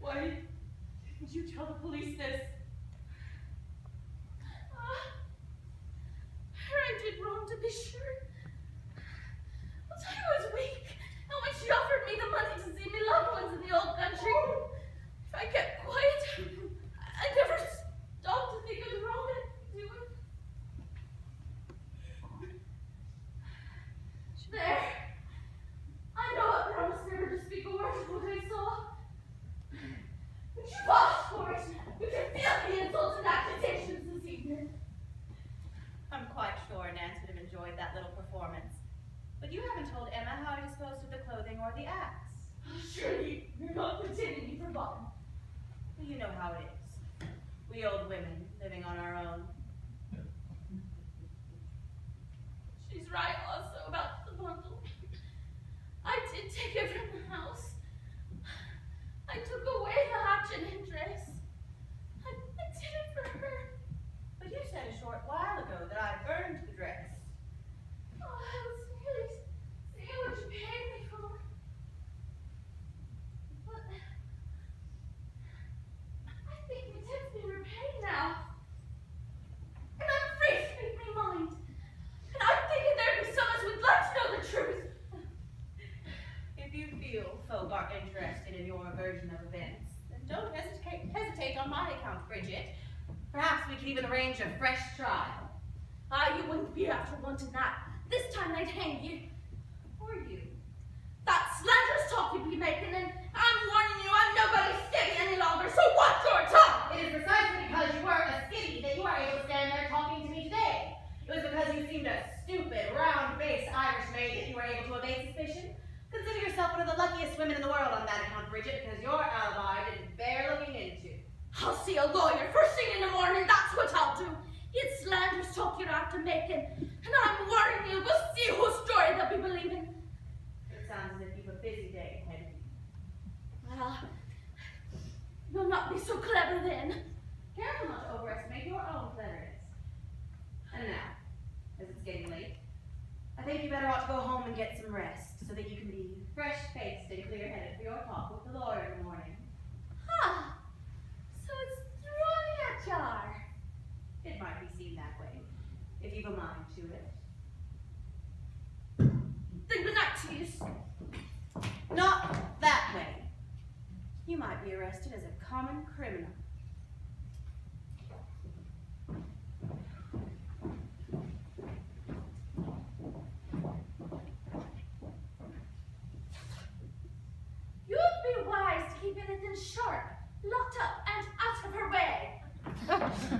Did you tell the police this? Ah, I did wrong to be sure. But I was weak, and when she offered me the money to see me loved ones in the old country, if I kept quiet, I never stopped to think of the wrong I'd do. There. I know I promised never to speak a word of what I saw. But you fought for it. You can feel the insults and accusations this evening. I'm quite sure Nance would have enjoyed that little performance. But you haven't told Emma how I disposed of the clothing or the axe. Surely you're not pretending you've forgotten. Well, you know how it is. We old women living on our own. She's right also about the bundle. I did take it from the house. I took away the hatchet and dress. I, I did it for her. But you said a short while ago that I burned the dress. Oh, I was really seeing what you paid me for. But I think my debt's been repaid now. And I'm free to speak my mind. And I'm thinking there'd be some who'd like to know the truth. If you feel folk are interested in your version of events, then don't hesitate, hesitate on my account, Bridget. Perhaps we could even arrange a fresh trial. Ah, you wouldn't be after wanting that. This time they'd hang you. Or you. That slanderous talk you'd be making, and I'm warning you, I'm nobody's skivvy any longer, so watch your tongue! It is precisely because you were a skivvy that you are able to stand there talking to me today. It was because you seemed a stupid, round-faced Irish maid that you were able to evade suspicion. Consider yourself one of the luckiest women in the world on that account, Bridget, because your alibi didn't bear looking into. I'll see a lawyer first thing in the morning, that's what I'll do. It's slanderous talk you're after making, and I'm warning you, we'll see whose story they'll be believing. It sounds as if you've a busy day ahead of you. Well, you'll not be so clever then. Careful not to overestimate your own cleverness. And now, as it's getting late, I think you better ought to go home and get some rest so that you can be fresh-faced and clear-headed for your talk with the lawyer in the morning. Ah, so it's through on jar. It might be seen that way, if you've a mind to it. Then good night to you. Not that way. You might be arrested as a common criminal.